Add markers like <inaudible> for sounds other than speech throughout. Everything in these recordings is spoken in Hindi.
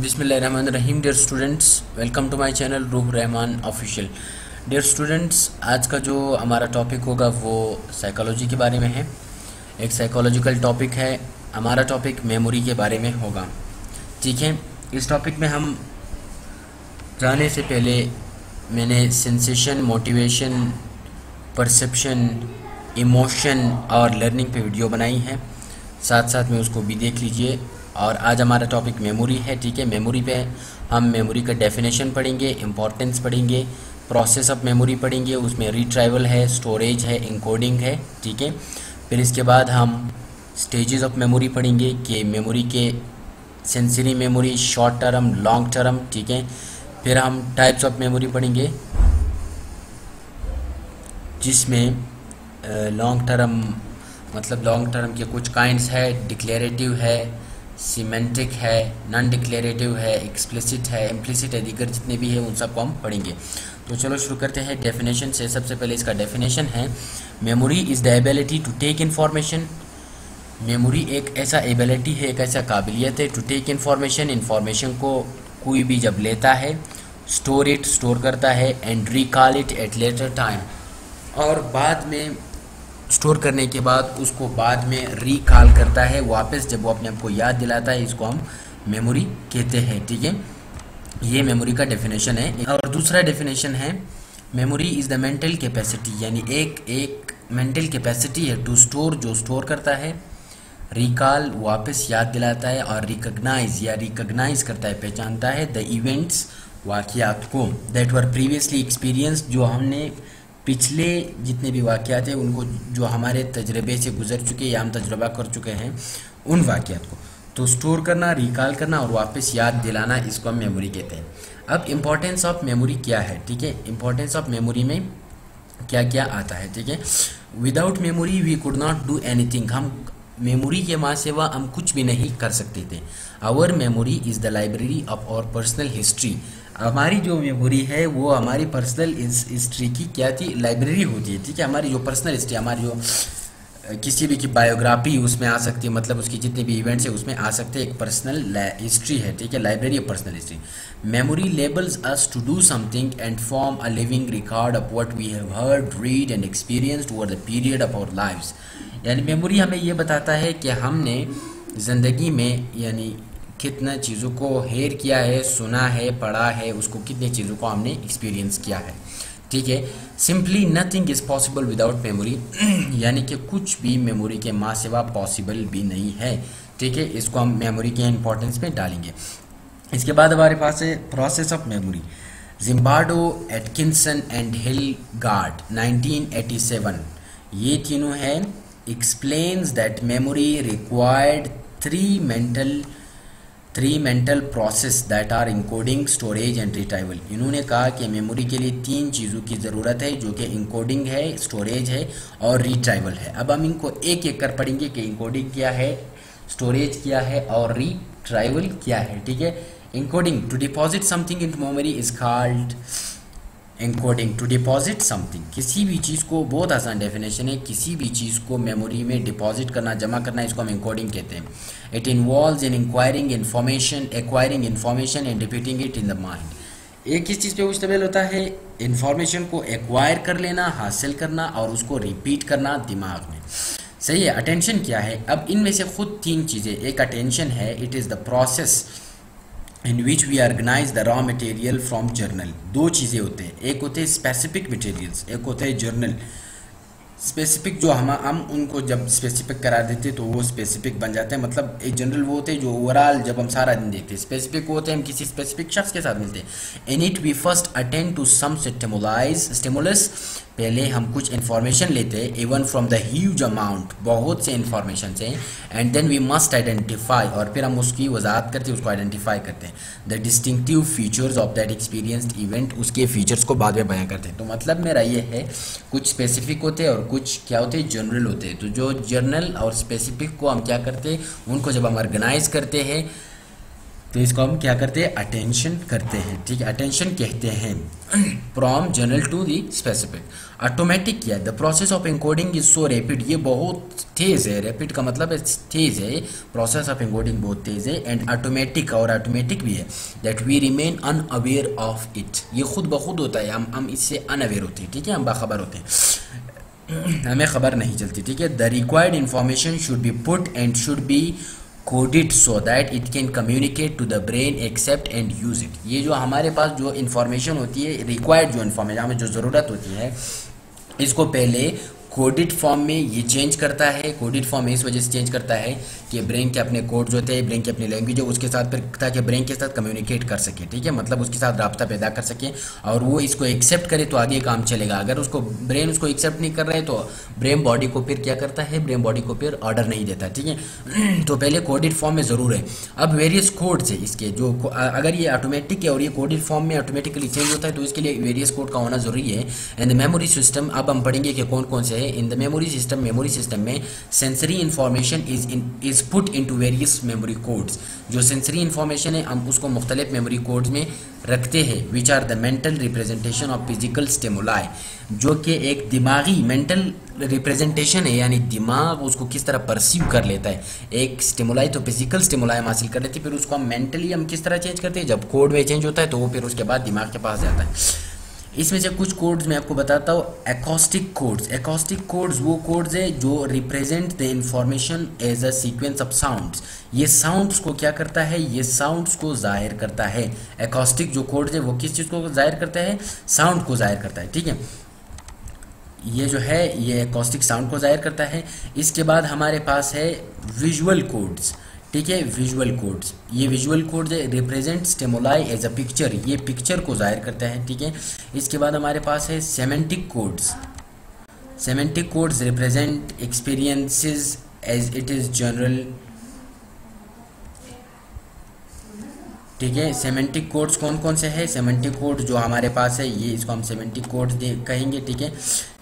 Rahim dear students welcome to my channel Ruh Rahman official dear students आज का जो हमारा टॉपिक होगा वो साइकोलॉजी के बारे में है। एक साइकोलॉजिकल टॉपिक है, हमारा टॉपिक मेमोरी के बारे में होगा। ठीक है, इस टॉपिक में हम जाने से पहले मैंने सेंसेशन मोटिवेशन परसेप्शन इमोशन और लर्निंग पे वीडियो बनाई है। साथ साथ में उसको भी देख लीजिए। और आज हमारा टॉपिक मेमोरी है, ठीक है? मेमोरी पे हम मेमोरी का डेफिनेशन पढ़ेंगे इंपॉर्टेंस पढ़ेंगे प्रोसेस ऑफ़ मेमोरी पढ़ेंगे, उसमें रिट्राइवल है स्टोरेज है इंकोडिंग है, ठीक है? फिर इसके बाद हम स्टेजेस ऑफ़ मेमोरी पढ़ेंगे, कि मेमोरी के sensory memory short term long term ठीक है? फिर हम टाइप्स ऑफ़ मेमोरी पढ़ेंगे, जिसमें लॉन्ग टर्म मतलब लॉन्ग टर्म के कुछ काइंड्स है डिक्लेरेटिव है सीमेंटिक है नॉन डिक्लेरेटिव है एक्सप्लिसिट है इम्प्लिसिट है, दीगर जितने भी है, उन सबको हम पढ़ेंगे। तो चलो शुरू करते हैं डेफिनेशन से। सबसे पहले इसका डेफिनेशन है memory is the ability to take information memory एक ऐसा एबिलिटी है, एक ऐसा काबिलियत है टू टेक इन्फॉर्मेशन इन्फॉर्मेशन को कोई भी जब लेता है स्टोर इट स्टोर करता है and recall it at later time और बाद में स्टोर करने के बाद उसको बाद में रिकॉल करता है, वापस जब वो अपने आप को याद दिलाता है, इसको हम मेमोरी कहते हैं, ठीक है? ये मेमोरी का डेफिनेशन है। और दूसरा डेफिनेशन है memory is the mental capacity यानी एक एक मेंटल कैपेसिटी है टू स्टोर जो स्टोर करता है रिकॉल वापस याद दिलाता है और रिकग्नाइज या रिकग्नाइज करता है, पहचानता है द इवेंट्स वाक़ात को। दैट वर प्रीवियसली एक्सपीरियंस जो हमने पिछले जितने भी वाक़ात हैं, उनको जो हमारे तजर्बे से गुजर चुके, या हम तजर्बा कर चुके हैं, उन वाक़ात को। तो स्टोर करना रिकॉल करना और वापस याद दिलाना, इसको हम मेमोरी कहते हैं। अब इम्पोर्टेंस ऑफ़ मेमोरी क्या है? ठीक है? इम्पोर्टेंस ऑफ़ मेमोरी में क्या क्या आता है? ठीक है? Without memory we could not do anything हम मेमोरी के माँ सेवा हम कुछ भी नहीं कर सकते थे। Our memory is the library of our personal history हमारी जो मेमोरी है, वो हमारी पर्सनल हिस्ट्री की क्या थी? लाइब्रेरी होती है ठीक है हमारी जो पर्सनल हिस्ट्री हमारी जो किसी भी की बायोग्राफी उसमें आ सकती है मतलब उसकी जितने भी इवेंट्स है उसमें आ सकते हैं, एक पर्सनल हिस्ट्री है, ठीक है? Library of personal history memory labels us to do something and form a living record of what we have heard read and experienced over the period of our lives यानी मेमोरी हमें ये बताता है कि हमने ज़िंदगी में, यानी कितना चीज़ों को हेयर किया है, सुना है, पढ़ा है, उसको कितने चीज़ों को हमने एक्सपीरियंस किया है। ठीक है? Simply nothing is possible without memory यानी कि कुछ भी मेमोरी के माँ सिवा पॉसिबल भी नहीं है। ठीक है? इसको हम मेमोरी के इंपॉर्टेंस में डालेंगे। इसके बाद हमारे पास है process of memory Zimbardo Atkinson and Hilgard 1987 ये तीनों हैं। Explains that memory required three mental three mental process that are encoding storage and retrieval इन्होंने कहा कि मेमोरी के लिए तीन चीज़ों की ज़रूरत है, जो कि इंकोडिंग है स्टोरेज है और रिट्राइवल है। अब हम इनको एक एक कर पढ़ेंगे कि इंकोडिंग क्या है स्टोरेज क्या है और रिट्राइवल क्या है, ठीक है? Encoding to deposit something in memory is called encoding to deposit something किसी भी चीज़ को, बहुत आसान डेफिनेशन है, किसी भी चीज़ को मेमोरी में डिपॉजिट करना, जमा करना, इसको हम इंकोडिंग कहते हैं। It involve in inquiring information acquiring information and repeating it in the mind एक किस चीज़ पे मुश्तमिल होता है? इन्फॉर्मेशन को एक्वायर कर लेना, हासिल करना और उसको रिपीट करना दिमाग में। सही है अटेंशन क्या है? अब इनमें से खुद तीन चीज़ें। एक अटेंशन है it is the process in which we organize the raw material from journal दो चीज़ें होते हैं एक होते हैं स्पेसिफिक मटेरियल्स एक होते हैं जर्नल स्पेसिफिक जो हम हम उनको जब स्पेसिफिक करा देते तो वो स्पेसिफिक बन जाते हैं मतलब एक जनरल वो होते हैं जो ओवरऑल जब हम सारा दिन देखते हैं स्पेसिफिक वो होते हैं हम किसी स्पेसिफिक शख्स के साथ मिलते हैं in it we first attend to some stimuli stimulus पहले हम कुछ इन्फॉर्मेशन लेते हैं even from the huge amount बहुत से इन्फॉर्मेशन से and then we must identify और फिर हम उसकी वजाहत करते हैं, उसको आइडेंटिफाई करते हैं। The distinctive features of that experienced event उसके फीचर्स को बाद में बयां करते हैं। तो मतलब मेरा ये है, कुछ स्पेसिफिक होते हैं और कुछ क्या होते हैं जनरल होते हैं। तो जो जनरल और स्पेसिफिक को हम क्या करते हैं, उनको जब हम ऑर्गेनाइज करते हैं तो इसको हम क्या करते हैं? अटेंशन करते हैं, ठीक है? अटेंशन कहते हैं। From general to the specific automatic क्या। The process of encoding is so rapid ये बहुत तेज़ है। रैपिड का मतलब है तेज़ है। प्रोसेस ऑफ़ एनकोडिंग बहुत तेज़ है। एंड ऑटोमेटिक और ऑटोमेटिक भी है। That we remain unaware of it ये खुद ब खुद होता है। हम हम इससे अनअवेयर होते हैं। ठीक है? हम बाखबर होते हैं। <clears throat> हमें खबर नहीं चलती। ठीक है? The required information should be put and should be coded so that it can communicate to the brain accept and use it ये जो हमारे पास जो इन्फॉर्मेशन होती है रिक्वायर्ड जो इन्फॉर्मेशन हमें जो ज़रूरत होती है, इसको पहले कोडिड फॉर्म में ये चेंज करता है कोडिड फॉर्म इस वजह से चेंज करता है कि ब्रेन के अपने कोड जो हैं ब्रेन की अपनी लैंग्वेज है, उसके साथ फिर ताकि ब्रेन के साथ कम्युनिकेट कर सके, ठीक है? मतलब उसके साथ रबता पैदा कर सके और वो इसको एक्सेप्ट करे तो आगे काम चलेगा। अगर उसको ब्रेन उसको एक्सेप्ट नहीं कर रहे तो ब्रेन बॉडी को फिर क्या करता है? ब्रेन बॉडी को फिर ऑर्डर नहीं देता, ठीक है? <clears throat> तो पहले कोडिड फॉर्म में ज़रूर है। अब वेरियस कोड्स है इसके, जो अगर ये ऑटोमेटिक है और ये कोडिड फॉर्म में ऑटोमेटिकली चेंज होता है तो इसके लिए वेरियस कोड का होना ज़रूरी है। एंड मेमोरी सिस्टम अब हम पढ़ेंगे कि कौन कौन से in the memory system memory system में sensory information is is put in to various memory codes जो सेंसरी इन्फॉर्मेशन है, हम उसको मुख्तलिफ़ मेमोरी कोड्स में रखते हैं which are the mental representation of physical stimuli जो कि एक दिमागी मेंटल रिप्रेजेंटेशन है, यानी दिमाग उसको किस तरह परसीव कर लेता है। एक स्टेमुलाई तो फ़िज़िकल स्टेमुलाई हासिल कर लेते हैं, फिर उसको हम मेंटली हम किस तरह चेंज करते हैं, जब कोड में चेंज होता है तो वो फिर उसके बाद दिमाग के पास जाता है। इसमें से कुछ कोड्स मैं आपको बताता हूँ एकॉस्टिक कोड्स एकॉस्टिक कोड्स वो कोड्स है जो represent the information as a sequence of sounds ये साउंड्स को क्या करता है? ये साउंड्स को ज़ाहिर करता है। एकॉस्टिक जो कोड्स है वो किस चीज़ को ज़ाहिर करता है? साउंड को ज़ाहिर करता है, ठीक है? ये जो है, ये एकॉस्टिक साउंड को ज़ाहिर करता है। इसके बाद हमारे पास है विजुअल कोड्स ठीक है विजुअल कोड्स ये visual codes represent stimuli as a picture ये पिक्चर को ज़ाहिर करता है, ठीक है? इसके बाद हमारे पास है semantic codes semantic codes represent experiences as it is general ठीक है सेमेंटिक कोड्स कौन कौन से है? सेमेंटिक कोड जो हमारे पास है, ये इसको हम सेमेंटिक कोड्स कहेंगे, ठीक है?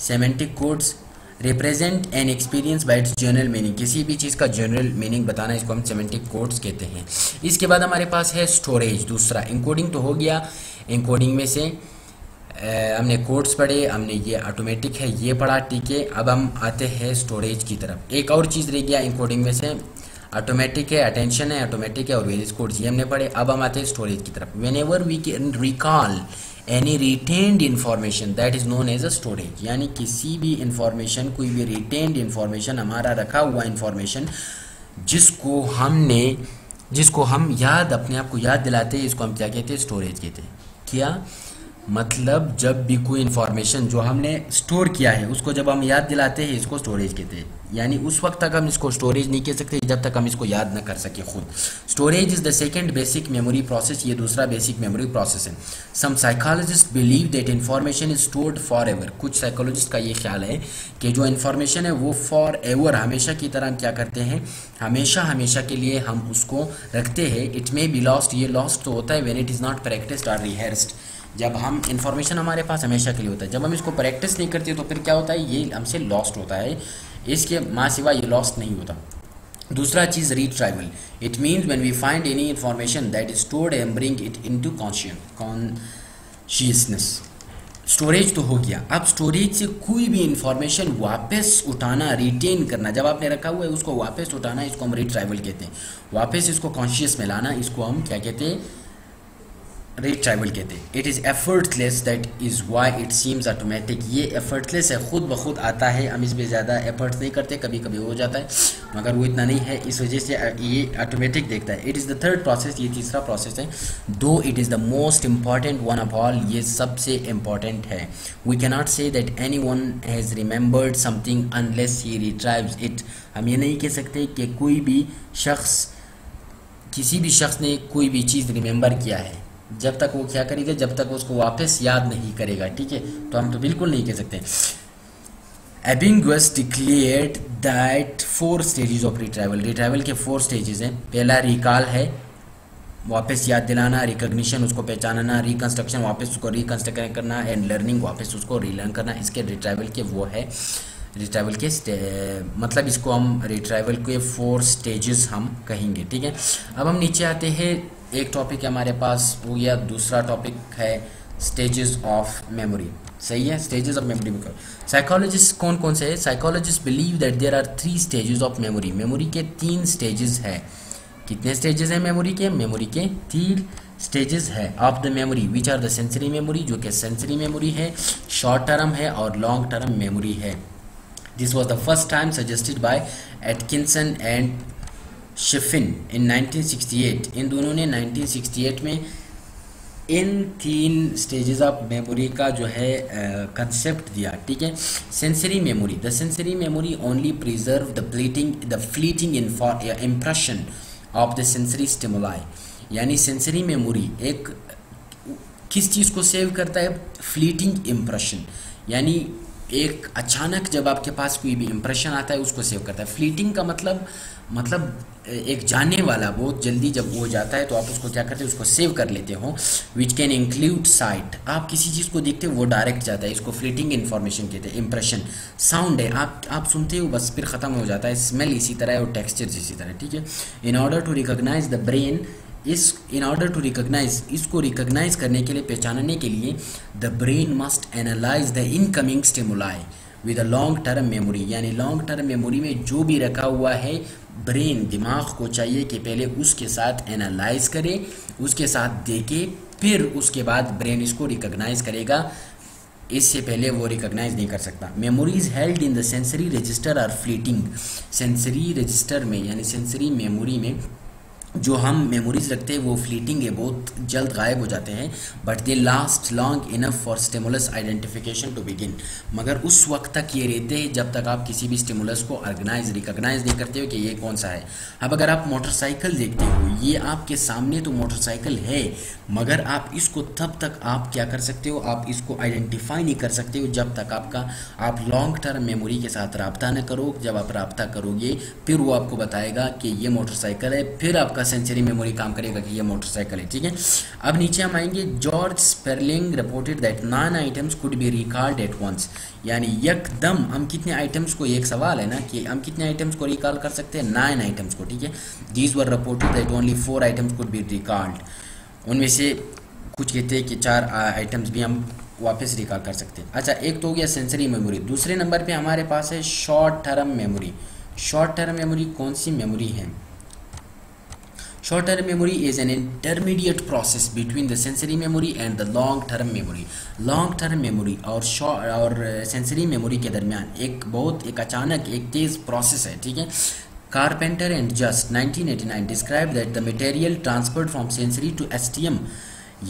Semantic codes represent an experience by its general meaning किसी भी चीज़ का जनरल मीनिंग बताना इसको हम सेमेंटिक कोड्स कहते हैं। इसके बाद हमारे पास है स्टोरेज दूसरा। इंकोडिंग तो हो गया। इंकोडिंग में से आ, हमने कोड्स पढ़े हमने ये ऑटोमेटिक है ये पढ़ा ठीक है। अब हम आते हैं स्टोरेज की तरफ़। एक और चीज़ रह गया इंकोडिंग में से। ऑटोमेटिक है अटेंशन है ऑटोमेटिक है और वेरियस कोड्स ये हमने पढ़े। अब हम आते हैं स्टोरेज की तरफ़। Whenever we can recall any retained information that is known as a storage यानी किसी भी इंफॉर्मेशन कोई भी रिटेन्ड इन्फॉर्मेशन हमारा रखा हुआ इन्फॉर्मेशन जिसको हमने, जिसको हम याद, अपने आप को याद दिलाते इसको हम क्या कहते हैं? स्टोरेज कहते हैं। क्या? मतलब जब भी कोई इन्फॉर्मेशन जो हमने स्टोर किया है, उसको जब हम याद दिलाते हैं, इसको स्टोरेज कहते हैं। यानी उस वक्त तक हम इसको स्टोरेज नहीं कह सकते, जब तक हम इसको याद ना कर सके खुद। Storage is the second basic memory process ये दूसरा बेसिक मेमोरी प्रोसेस है। Some psychologist believe that information is stored forever कुछ साइकोलॉजिस्ट का ये ख्याल है कि जो इन्फॉर्मेशन है, वो फॉर एवर हमेशा की तरह हम क्या करते हैं? हमेशा हमेशा के लिए हम उसको रखते हैं। इट मे बी लॉस्ट ये लॉस्ट तो होता है when it is not practised और रिहर्स्ड जब हम इन्फॉर्मेशन हमारे पास हमेशा के लिए होता है, जब हम इसको प्रैक्टिस नहीं करते तो फिर क्या होता है? ये हमसे लॉस्ट होता है। इसके माँ सिवा ये लॉस्ट नहीं होता। दूसरा चीज़ retrieval it means when we find any information that is stored and bring it into conscious consciousness storage तो हो गया। अब स्टोरेज से कोई भी इंफॉर्मेशन वापस उठाना रिटेन करना, जब आपने रखा हुआ है, उसको वापस उठाना, इसको हम रिट्राइवल कहते हैं। वापस इसको कॉन्शियस में लाना, इसको हम क्या कहते हैं? रेट ट्राइवल कहते हैं। It is effortless that is why it seems automatic ये एफर्टलेस है, खुद ब खुद आता है। हम इसमें ज़्यादा एफर्ट्स नहीं करते कभी कभी हो जाता है, मगर वो इतना नहीं है। इस वजह से ये ऑटोमेटिक देखता है। It is the third process ये तीसरा प्रोसेस है। Though it is the most important one of all ये सबसे इंपॉर्टेंट है। We cannot say that any one has remembered something unless he retrieves it हम ये नहीं कह सकते कि कोई भी शख्स, किसी भी शख्स ने कोई भी चीज़ रिमेंबर किया है। जब तक वो क्या करेगा, जब तक उसको वापस याद नहीं करेगा, ठीक है? तो हम तो बिल्कुल नहीं कह सकते। Ebbinghaus declared that four stages of retrieval retrieval के फोर स्टेजेस हैं। पहला रिकॉल है, वापस याद दिलाना रिकग्निशन उसको पहचानना रिकन्स्ट्रक्शन वापस उसको रिकन्स्ट्रक्ट करना एंड लर्निंग वापस उसको रीलर्न करना। इसके रिट्राइवल के वो है। रिट्राइवल के मतलब इसको हम रिट्राइवल के फोर स्टेजेस हम कहेंगे, ठीक है? अब हम नीचे आते हैं। एक टॉपिक हमारे पास हो गया दूसरा टॉपिक है स्टेजेस ऑफ़ मेमोरी सही है? स्टेजेस ऑफ़ मेमोरी में साइकोलॉजिस्ट कौन कौन से? है psychologist believe that there are three stages of memory memory के तीन स्टेजेस है। कितने स्टेजेस हैं मेमोरी के? मेमोरी के तीन स्टेजेस है। Of the memory which are the sensory memory जो कि सेंसरी मेमोरी है शॉर्ट टर्म है और लॉन्ग टर्म मेमोरी है। This was the first time suggested by Atkinson and Shiffrin in 1968 इन दोनों ने 1968 में इन तीन स्टेजेस ऑफ़ मेमोरी का जो है कंसेप्ट दिया, ठीक है? Sensory memory the sensory memory only preserve the fleeting the fleeting impression of the sensory stimuli यानी सेंसरी मेमोरी एक, किस चीज़ को सेव करता है? फ्लीटिंग इम्प्रेशन यानी एक अचानक जब आपके पास कोई भी इम्प्रेशन आता है, उसको सेव करता है। फ्लीटिंग का मतलब मतलब एक जाने वाला बहुत जल्दी जब वो जाता है तो आप उसको क्या करते हैं, उसको सेव कर लेते हो विच कैन इंक्लूड साइट आप किसी चीज़ को देखते हो, वो डायरेक्ट जाता है, इसको फ्लीटिंग इन्फॉर्मेशन कहते हैं इंप्रेशन साउंड है, आप आप सुनते हो, बस फिर ख़त्म हो जाता है स्मेल इसी तरह है और टेक्सचर इसी तरह ठीक है? In order to recognise the brain is in order to recognise इसको रिकोगनाइज करने के लिए, पहचानने के लिए the brain must analyse the incoming stimuli with a long term memory यानी लॉन्ग टर्म मेमोरी में जो भी रखा हुआ है ब्रेन दिमाग को चाहिए कि पहले उसके साथ एनालाइज करे, उसके साथ देखे, फिर उसके बाद ब्रेन इसको रिकोगनाइज करेगा। इससे पहले वो रिकोगनाइज नहीं कर सकता। Memories held in the sensory register are fleeting sensory register में, यानी सेंसरी मेमोरी में जो हम मेमोरीज रखते हैं, वो फ्लीटिंग है, बहुत जल्द गायब हो जाते हैं but they last long enough for stimulus identification to begin मगर उस वक्त तक ये रहते हैं, जब तक आप किसी भी स्टिमुलस को ऑर्गेनाइज रिकोगनाइज नहीं करते हो कि ये कौन सा है। अब अगर आप मोटरसाइकिल देखते हो, ये आपके सामने तो मोटरसाइकिल है, मगर आप इसको तब तक आप क्या कर सकते हो? आप इसको आइडेंटिफाई नहीं कर सकते हो, जब तक आपका, आप लॉन्ग टर्म मेमोरी के साथ रबता न करो। जब आप रबता करोगे, फिर वो आपको बताएगा कि ये मोटरसाइकिल है, फिर आपका सेंचुरी मेमोरी काम करेगा कि ये मोटरसाइकिल है, ठीक है? अब नीचे हम आएँगे। George Sperling reported that nine items could be record at once यानी एकदम हम कितने आइटम्स को, एक सवाल है ना कि हम कितने आइटम्स को रिकॉल कर सकते हैं? नाइन आइटम्स को, ठीक है? These were reported that only four items could be record उनमें से कुछ कहते हैं कि चार आइटम्स भी हम वापस रिकॉल कर सकते हैं। अच्छा एक तो हो गया सेंसरी मेमोरी दूसरे नंबर पे हमारे पास है short term memory short term memory कौन सी मेमोरी है? Short term memory is an intermediate process between the sensory memory and the long term memory. Long term memory और short और sensory memory के दरमियान एक बहुत एक अचानक एक तेज़ process है ठीक है Carpenter and Just 1989 described that the material transferred from sensory to STM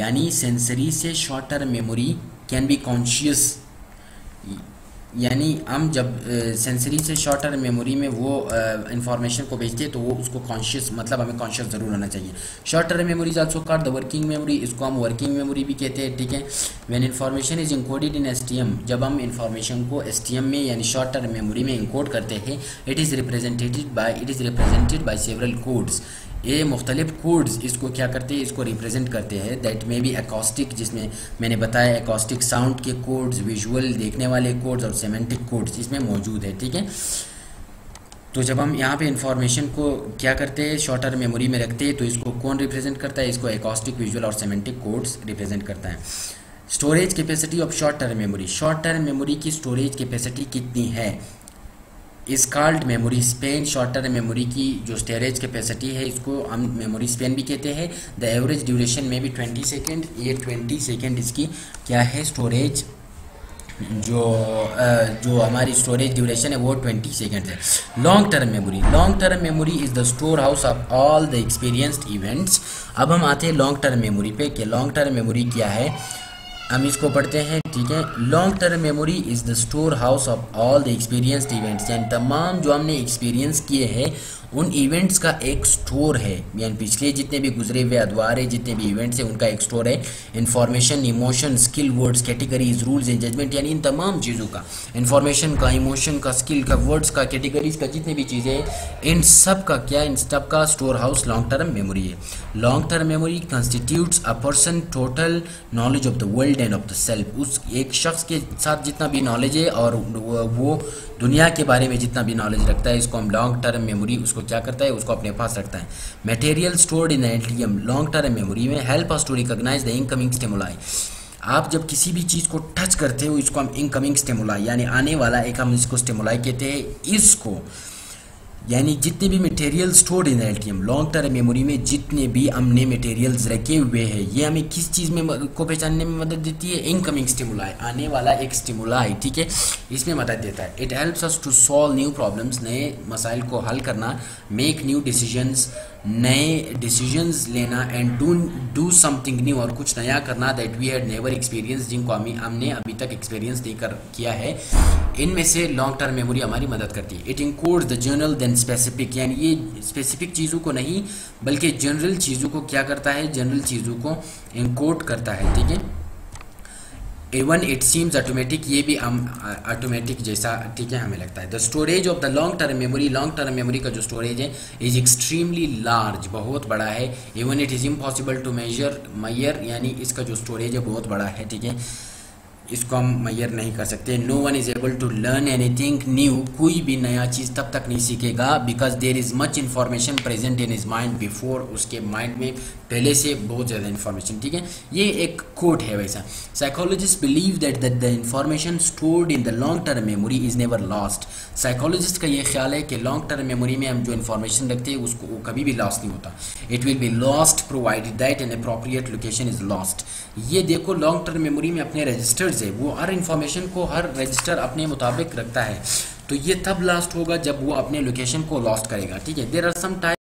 यानी sensory से short term memory can be conscious यानी हम जब सेंसरी से शॉर्ट टर्म मेमोरी में वो इंफॉर्मेशन को भेजते हैं तो वो उसको कॉन्शियस मतलब हमें कॉन्शियस ज़रूर होना चाहिए। Short term memory also called the working memory इसको हम वर्किंग मेमोरी भी कहते हैं, ठीक है? When information is encoded in STM जब हम इन्फॉर्मेशन को एस में, यानी शॉर्ट टर्म मेमोरी में इंकोड करते हैं it is represented by it is represented by several codes ये मुख्तलिफ़ कोड्स इसको क्या करते हैं, इसको रिप्रेजेंट करते हैं। दैट मे बी एकॉस्टिक जिसमें मैंने बताया एकॉस्टिक साउंड के कोड्स विजुअल देखने वाले कोड्स और सेमेंटिक कोड्स इसमें मौजूद है, ठीक है? तो जब हम यहाँ पे इंफॉर्मेशन को क्या करते हैं शॉर्टर मेमोरी में रखते हैं तो इसको कौन रिप्रेजेंट करता है? इसको एकॉस्टिक विजुअल और सेमेंटिक कोड्स रिप्रेजेंट करता है। Storage capacity of short term memory short term memory की स्टोरेज कैपेसिटी कितनी है? Is called memory span short term memory की जो स्टोरेज कैपेसिटी है, इसको हम मेमोरी स्पेन भी कहते हैं। द एवरेज ड्यूरेशन में भी ट्वेंटी सेकेंड ये ट्वेंटी सेकेंड इसकी क्या है? स्टोरेज जो जो हमारी स्टोरेज ड्यूरेशन है, वो ट्वेंटी सेकेंड है। Long term memory long term memory is the storehouse of all the experienced events अब हम आते हैं लॉन्ग टर्म मेमोरी पे, कि लॉन्ग टर्म मेमोरी क्या है? हम इसको पढ़ते हैं ठीक है? Long term memory is the storehouse of all the experienced events यानी तमाम जो हमने एक्सपीरियंस किए हैं, उन इवेंट्स का एक स्टोर है। यानी पिछले जितने भी गुजरे हुए अदवार जितने भी इवेंट्स हैं, उनका एक स्टोर है। Information emotion skill words categories rules and judgement यानी इन तमाम चीज़ों का। इन्फॉर्मेशन का इमोशन का स्किल का वर्ड्स का कैटेगरीज का, जितने भी चीज़ें इन सब का क्या, इन सब का store house long term memory है। Long term memory constitutes a person total knowledge of the world and of the self उस एक शख्स के साथ जितना भी नॉलेज है और वो दुनिया के बारे में जितना भी नॉलेज रखता है, इसको हम लॉन्ग टर्म मेमोरी उसको क्या करता है, उसको अपने पास रखता है। Material stored in L long term memory में help us to recognise the incoming stimuli आप जब किसी भी चीज़ को टच करते हो, इसको हम इनकमिंग स्टिमुलाई यानी आने वाला एक हम इसको स्टिमुलाई कहते हैं, इसको यानी जितने भी material stored in LTM long term memory में जितने भी हमने मटेरियल्स रखे हुए हैं, ये हमें किस चीज़ में को पहचानने में मदद देती है? इनकमिंग स्टिमुलाई आने वाला एक स्टिमुलाई ठीक है? इसमें मदद देता है। It helps us to solve new problems नए मसाइल को हल करना मेक न्यू डिसीजंस नए डिसीजंस लेना and do do something new और कुछ नया करना that we had never experience जिनको हम हमने अभी तक एक्सपीरियंस नहीं देकर किया है, इनमें से लॉन्ग टर्म मेमोरी हमारी मदद करती है। It encodes the general then specific यानी ये स्पेसिफिक चीज़ों को नहीं, बल्कि जनरल चीज़ों को क्या करता है जनरल चीज़ों को इंकोड करता है, ठीक है? इवन इट सीम्स ऑटोमेटिक ये भी ऑटोमेटिक जैसा, ठीक है, हमें लगता है। The storage of the long term memory long term memory का जो स्टोरेज है इज़ एक्सट्रीमली लार्ज बहुत बड़ा है। Even it is impossible to measure measure यानी इसका जो स्टोरेज है, बहुत बड़ा है, ठीक है। इसको हम मैयर नहीं कर सकते। No one is able to learn anything new कोई भी नया चीज़ तब तक नहीं सीखेगा because there is much information present in is mind before उसके माइंड में पहले से बहुत ज़्यादा इन्फॉर्मेशन ठीक है? ये एक कोट है वैसा। Psychologist believe that that the information stored in the long term memory is never lost psychologist का ये ख्याल है कि लॉन्ग टर्म मेमोरी में हम जो इन्फॉर्मेशन रखते हैं, उसको कभी भी लॉस्ट नहीं होता। It will be lost provided that an appropriate location is lost ये देखो लॉन्ग टर्म मेमोरी में अपने रजिस्टर्स है। वो हर इन्फॉर्मेशन को हर रजिस्टर अपने मुताबिक रखता है। तो ये तब लास्ट होगा जब वो अपने लोकेशन को लॉस्ट करेगा, ठीक है? There are some time